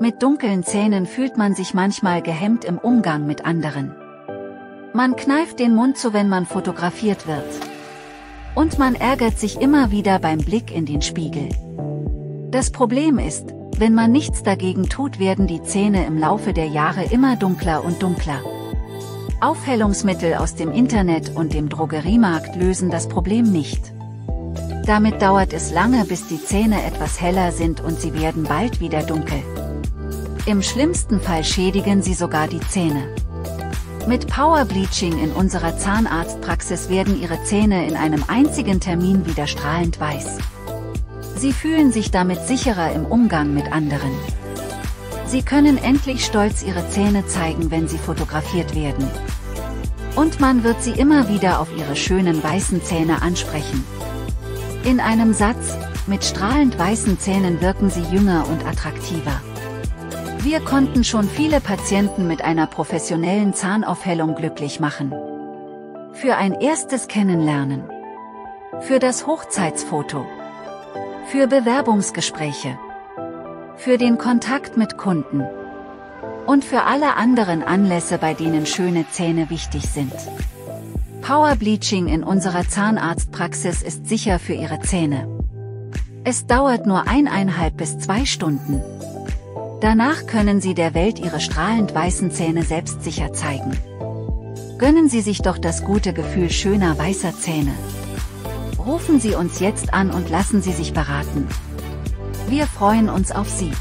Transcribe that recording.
Mit dunklen Zähnen fühlt man sich manchmal gehemmt im Umgang mit anderen. Man kneift den Mund zu, wenn man fotografiert wird. Und man ärgert sich immer wieder beim Blick in den Spiegel. Das Problem ist, wenn man nichts dagegen tut, werden die Zähne im Laufe der Jahre immer dunkler und dunkler. Aufhellungsmittel aus dem Internet und dem Drogeriemarkt lösen das Problem nicht. Damit dauert es lange bis die Zähne etwas heller sind und sie werden bald wieder dunkel. Im schlimmsten Fall schädigen sie sogar die Zähne. Mit Power Bleaching in unserer Zahnarztpraxis werden Ihre Zähne in einem einzigen Termin wieder strahlend weiß. Sie fühlen sich damit sicherer im Umgang mit anderen. Sie können endlich stolz Ihre Zähne zeigen, wenn sie fotografiert werden. Und man wird sie immer wieder auf ihre schönen weißen Zähne ansprechen. In einem Satz, mit strahlend weißen Zähnen wirken sie jünger und attraktiver. Wir konnten schon viele Patienten mit einer professionellen Zahnaufhellung glücklich machen. Für ein erstes Kennenlernen. Für das Hochzeitsfoto. Für Bewerbungsgespräche. Für den Kontakt mit Kunden. Und für alle anderen Anlässe, bei denen schöne Zähne wichtig sind. Power Bleaching in unserer Zahnarztpraxis ist sicher für Ihre Zähne. Es dauert nur eineinhalb bis zwei Stunden. Danach können Sie der Welt Ihre strahlend weißen Zähne selbstsicher zeigen. Gönnen Sie sich doch das gute Gefühl schöner weißer Zähne. Rufen Sie uns jetzt an und lassen Sie sich beraten. Wir freuen uns auf Sie.